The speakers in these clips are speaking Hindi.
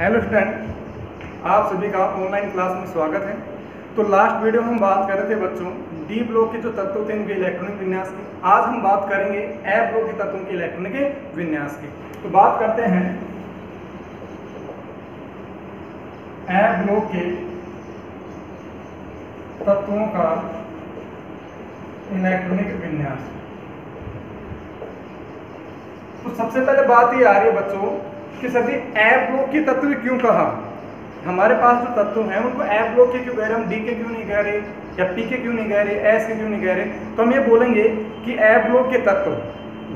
हेलो स्टूडेंट, आप सभी का ऑनलाइन क्लास में स्वागत है। तो लास्ट वीडियो हम बात कर रहे थे बच्चों डी ब्लॉक के जो तत्व थे इनके इलेक्ट्रॉनिक विन्यास की, आज हम बात करेंगे ए ब्लॉक के तत्वों के इलेक्ट्रॉनिक विन्यास की। तो बात करते हैं ए ब्लॉक के तत्वों का इलेक्ट्रॉनिक विन्यास। तो सबसे पहले बात ये आ रही है बच्चों कि सर जी ए लोग के तत्व क्यों कहा? हमारे पास जो तत्व हैं, उनको एप लोग के क्यों कह रहे हम डी के क्यों नहीं कह रहे? या पी के क्यों नहीं कह रहे? एस के क्यों नहीं कह रहे? तो हम ये बोलेंगे कि एप लोग के तत्व,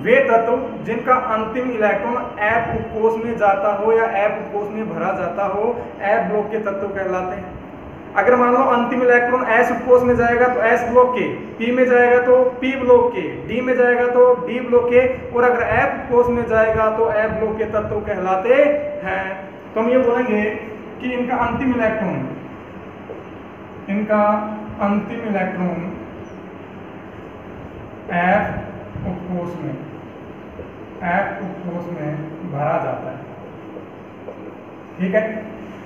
वे तत्व जिनका अंतिम इलेक्ट्रॉन एप उपकोष में जाता हो या एप उपकोष में भरा जाता हो, ऐप ब्लॉक के तत्व कहलाते हैं। अगर मान लो अंतिम इलेक्ट्रॉन एस उपकोष में जाएगा तो एस ब्लॉक के पी में जाएगा तो पी ब्लॉक के डी में जाएगा तो डी ब्लॉक के, और अगर एफ़ उपकोष में जाएगा तो एफ़ ब्लॉक के तत्व कहलाते हैं। तो हम ये बोलेंगे कि इनका अंतिम इलेक्ट्रॉन इनका अंतिम इलेक्ट्रॉन एफ़ उपकोष में एफ़ उपकोष में भरा जाता है। ठीक है?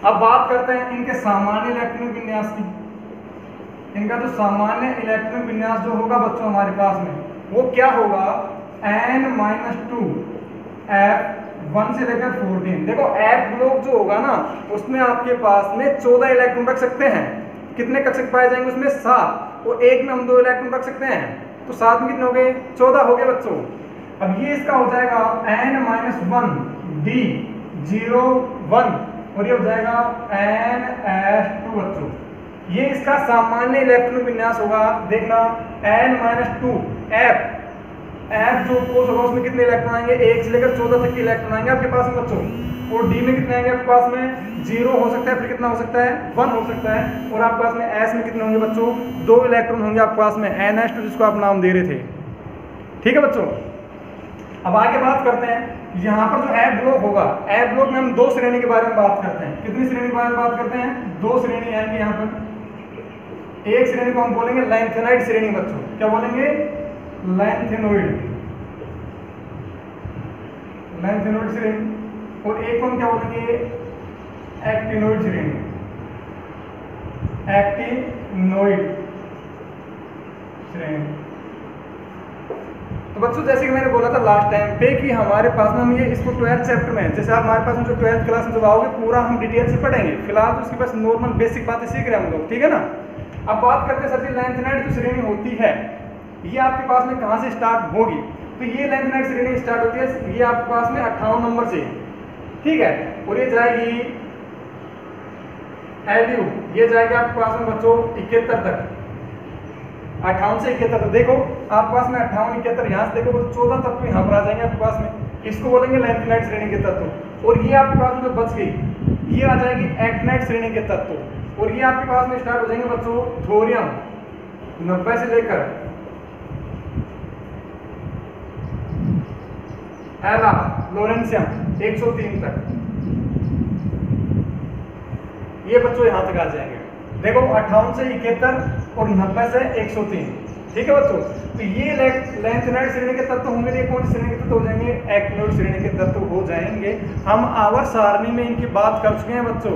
अब बात करते हैं इनके सामान्य इलेक्ट्रॉनिक विन्यास की। इनका जो सामान्य इलेक्ट्रॉनिक विन्यास जो होगा बच्चों हमारे पास में, वो क्या होगा? N minus two F one से लेकर फोर्टीन देखो एफ़ ब्लॉक जो होगा ना, उसमें आपके पास में चौदह इलेक्ट्रॉन रख सकते हैं। कितने कक्षक पाए जाएँगे उसमें? सात। और एक में हम दो इलेक्ट्रॉन रख सकते हैं। तो सात में कितने हो गए? चौदह हो गए बच्चों। अब ये इसका हो जाएगा N minus one D zero one और ये हो जाएगा एन एस टू बच्चों ये इसका सामान्य इलेक्ट्रॉन विन्यास होगा, देखना N minus two F F जो कोर्स होगा, उसमें कितने इलेक्ट्रॉन आएँगे? एक से लेकर चौदह तक के इलेक्ट्रॉन आएँगे आपके पास में, बच्चों. और डी में कितने आएँगे आपके पास में? ज़ीरो हो सकता है, फिर कितना हो सकता है? वन हो सकता है. और आपके पास में एस में कितने होंगे बच्चों? दो इलेक्ट्रॉन होंगे आपके पास में. एन एस टू जिसको आप नाम दे रहे थे. ठीक है बच्चों? अब आगे बात करते हैं. यहाँ पर जो एप ब्लॉक होगा एप ब्लॉक में हम दो श्रेणी के बारे में बात करते हैं। कितनी श्रेणी के बारे में बात करते हैं? दो श्रेणी आएँगे यहाँ पर। एक श्रेणी को हम बोलेंगे लैंथेनाइड श्रेणी बच्चों। क्या बोलेंगे? लैंथेनोइड लैंथेनोइड श्रेणी। और एक को हम क्या बोलेंगे? एक्टिनोइड श्रेणी। एक्टिनोइड श्रेणी। तो बच्चों, जैसे कि मैंने बोला था लास्ट टाइम पे कि हमारे पास में हम ये इसको ट्वेल्थ चैप्टर में जैसे आप हमारे पास जो ट्वेल्थ क्लास में जब आओगे, पूरा हम डिटेल से पढ़ेंगे। फ़िलहाल तो उसके पास नॉर्मल बेसिक बातें सीख रहे हैं हम लोग, ठीक है ना? अब बात करते हैं सर जी लेंथनाइट जो श्रेणी होती है। ये आपके पास में कहाँ से स्टार्ट होगी? तो ये लेंथनाइट श्रेणी स्टार्ट होती है, ये आपके पास में अट्ठावन नंबर से। ठीक है? और ये जाएगी एलयू ये जाएगी आपके पास में बच्चों इकहत्तर तक। अट्ठावन से इकहत्तर तो देखो आपके पास में अट्ठावन, इकहत्तर, यहाँ से देखो वो चौदह तत्व यहाँ पर आ जाएँगे आपके पास में। इसको बोलेंगे लेंथनाइट श्रेणी के तत्व। और ये आपके पास में बच गई। ये आ जाएगी एक्टनाइट श्रेणी के तत्व। और ये आपके पास में स्टार्ट हो जाएँगे बच्चों थोरियम नब्बे से लेकर। एला लोरेंसियम 103 तक। ये बच्चों यहाँ तक आ जाएँगे। देखो, अट्ठावन से इकहत्तर और नब्बे से 103 ठीक है बच्चों? तो ये लेंथनाइड श्रेणी के तत्व होंगे, ये कौन श्रेणी के तत्व हो जाएँगे? एक्टिनोइड श्रेणी के तत्व हो जाएँगे। हम आवर सारणी में इनकी बात कर चुके हैं बच्चों।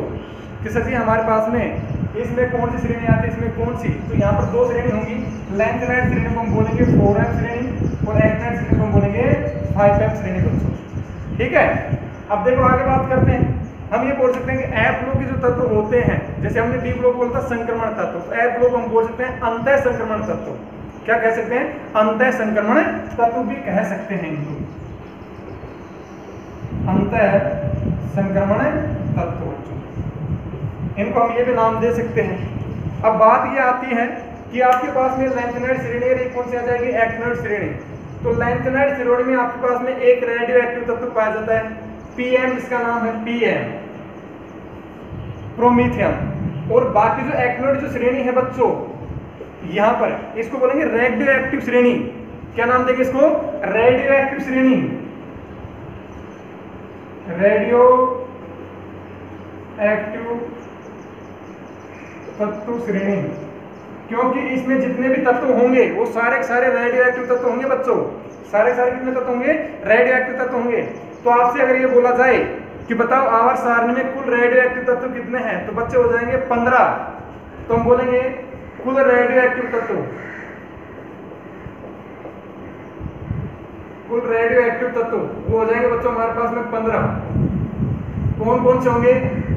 कि सर जी? हमारे पास में। इसमें कौन सी श्रेणी आती है? इसमें कौन सी? तो यहाँ पर दो श्रेणी होंगी। लेंथनाइड श्रेणी को हम बोलेंगे फोर एम श्रेणी और एक्टनाइड श्रेणी को हम बोलेंगे फाइव एम श्रेणी बच्चों। ठीक है? अब देखो, आगे बात करते हैं। हम ये बोल सकते हैं कि एफ़ ब्लॉक के जो तत्व होते हैं, जैसे हमने डी ब्लॉक बोलता संक्रमण तत्व तो एफ़ ब्लॉक हम बोल सकते हैं अंत संक्रमण तत्व। क्या कह सकते हैं? अंत संक्रमण तत्व भी कह सकते हैं इनको। अंत संक्रमण तत्व। इनको हम ये भी नाम दे सकते हैं। अब बात ये आती है कि आपके पास में लेंथनाइड श्रेणी कौन सी आ जाएगी? एक्टिनोइड श्रेणी। तो लेंथनाइड श्रेणी में आपके पास में एक रेडियो एक्टिव तत्व पाया जाता है। पीएम जिसका नाम है? पीएम प्रोमीथियम और बाकी जो एक्टिनोइड जो श्रेणी है बच्चों, यहाँ पर इसको बोलेंगे रेडियो एक्टिव श्रेणी। क्या नाम देंगे इसको? रेडियो एक्टिव श्रेणी। रेडियो एक्टिव तत्व श्रेणी। क्योंकि इसमें जितने भी तत्व होंगे, वो सारे के सारे रेडियो एक्टिव तत्व होंगे बच्चों। सारे सारे कितने तत्व होंगे? रेडियो एक्टिव तत्व होंगे। तो आपसे अगर ये बोला जाए कि बताओ, आवर सारणी में कुल रेडियो एक्टिव तत्व कितने हैं? तो बच्चे हो जाएँगे पंद्रह। तो हम बोलेंगे, कुल रेडियो एक्टिव तत्व। कुल रेडियो एक्टिव तत्व, वो हो जाएँगे बच्चों हमारे पास में पंद्रह। कौन कौन से होंगे?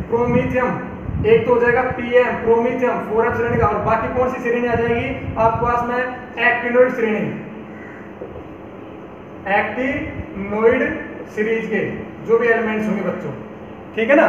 प्रोमीथियम एक तो हो जाएगा पीएम प्रोमीथियम फोर श्रेणी का, और बाकी कौन सी श्रेणी आ जाएगी? आपके पास में एक्टिनोइड श्रेणी। एक्टिनोइड सीरीज़ के। जो भी एलिमेंट्स होंगे बच्चों। ठीक है ना?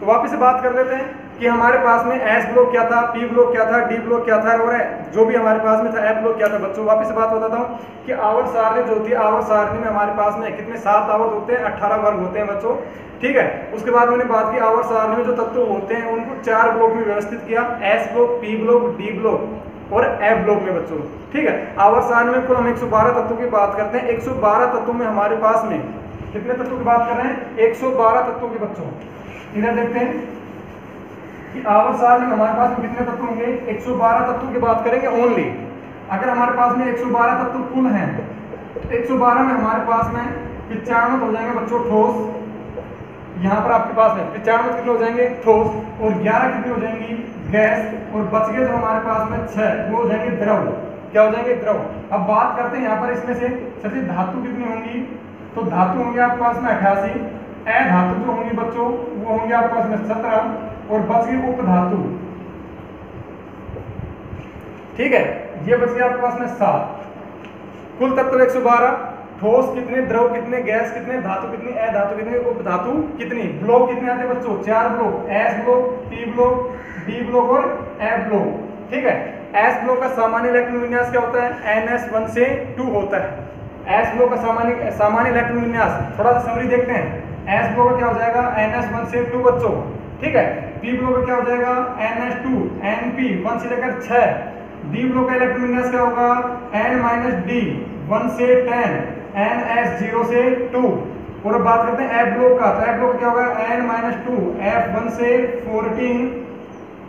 तो वापस से बात कर लेते हैं कि हमारे पास में एस ब्लॉक क्या था पी ब्लॉक क्या था डी ब्लॉक क्या था, और जो भी हमारे पास में था एफ़ ब्लॉक क्या था। बच्चों, वापस से बात बताता हूँ कि आवर्त सारणी जो होती है आवर्त सारणी में हमारे पास में कितने सात आवर्त होते हैं, अट्ठारह वर्ग होते हैं बच्चों। ठीक है? उसके बाद मैंने बात की आवर सारणी में जो तत्व होते हैं, उनको चार ब्लॉक में व्यवस्थित किया। S block P block D block और एफ़ ब्लॉक में बच्चों। ठीक है? आवर सारणी में कुल हम 112 तत्वों की बात करते हैं। 112 तत्वों में हमारे पास में कितने तत्वों की बात कर रहे हैं? 112 तत्वों के बच्चों। इधर देखते हैं कि आवर्त सारणी में हमारे पास कितने तत्व होंगे? 112 तत्वों की बात करेंगे ओनली अगर हमारे पास में 112 तत्व कुल हैं तो 112 में हमारे पास में पिचानवे हो जाएँगे बच्चों, ठोस। यहाँ पर आपके पास में पिचानवे कितने हो जाएँगे? ठोस। और ग्यारह कितने हो जाएँगी? गैस। और बच गए जो हमारे पास में छह, वो हो जाएँगे द्रव। क्या हो जाएँगे? द्रव। अब बात करते हैं यहाँ पर इसमें से सबसे धातु कितनी होंगी? तो धातु होंगे आपके पास में अठासी, ए धातु जो होंगी बच्चों, वो होंगे आपके पास में सत्रह और बच गए उप धातु। ठीक है, ये बच गया आपके पास में सात। कुल तत्व 112 ठोस कितने, द्रव कितने, गैस कितने, धातु कितनी अधातु कितनी, उप धातु कितनी? ब्लॉक कितने आते हैं बच्चों? चार block, S block, P block D block और एफ़ ब्लॉक। ठीक है, एस ब्लॉक का सामान्य इलेक्ट्रॉन विन्यास क्या होता है? एन एस वन से टू होता है। एस ब्लॉक का सामान्य सामान्य इलेक्ट्रॉन विन्यास थोड़ा सा समरी देखते हैं। एस ब्लॉक का क्या हो जाएगा? एन एस वन से टू बच्चों। ठीक है? पी ब्लॉक का क्या हो जाएगा? N S two N P one से लेकर छह। डी ब्लॉक का इलेक्ट्रॉन विन्यास क्या होगा? एन माइनस डी वन से टेन एन एस ज़ीरो से टू और अब बात करते हैं एफ़ ब्लॉक का। तो एफ़ ब्लॉक क्या होगा? N minus two F one से फोरटीन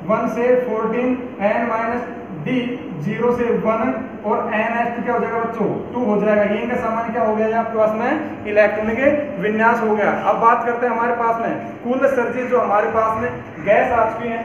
वन से fourteen N minus D zero से वन और एन एस क्या हो जाएगा बच्चों? टू हो जाएगा। ये इनका सामान्य क्या हो गया आपके पास में? इलेक्ट्रॉनिक विन्यास हो गया। अब बात करते हैं हमारे पास में। कुल सर्जी जो हमारे पास में, गैस आ चुकी है,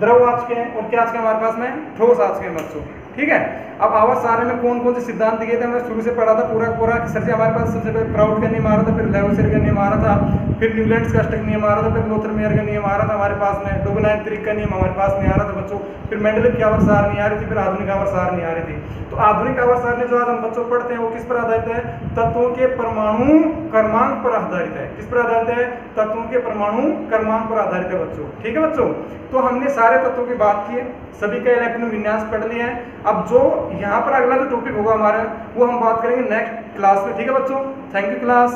द्रव आ चुके हैं और क्या आ चुके हैं हमारे पास में? ठोस आ चुके हैं बच्चों। ठीक है? अब आवाज़ सारे में कौन कौन से सिद्धांत दिए थे? हमने शुरू से पढ़ा था पूरा पूरा सर से हमारे पास सबसे पहले प्राउड का नियम आ रहा था, फिर लेवोसिर का नियम आ रहा था, फिर न्यूलैंड्स का नियम आ रहा था, फिर लोथरमेयर का नियम आ रहा था, हमारे पास में डोगनाइन त्रिक का नियम हमारे पास में आ रहा था बच्चों, फिर मेंडलिव की आवर सार नहीं आ रही थी, फिर आधुनिक आवर सार नहीं आ रही थी। तो आधुनिक आवर सारणी जो आज हम बच्चों पढ़ते हैं, वो किस पर आधारित है? तत्वों के परमाणु क्रमांक पर आधारित है। किस पर आधारित है? तत्वों के परमाणु क्रमांक पर आधारित है बच्चों। ठीक है बच्चों? तो हमने सारे तत्वों की बात की है, सभी का इलेक्ट्रॉन विन्यास पढ़ लिया है। अब जो यहाँ पर अगला जो टॉपिक होगा हमारा, वो हम बात करेंगे नेक्स्ट क्लास में। ठीक है बच्चों? Thank you class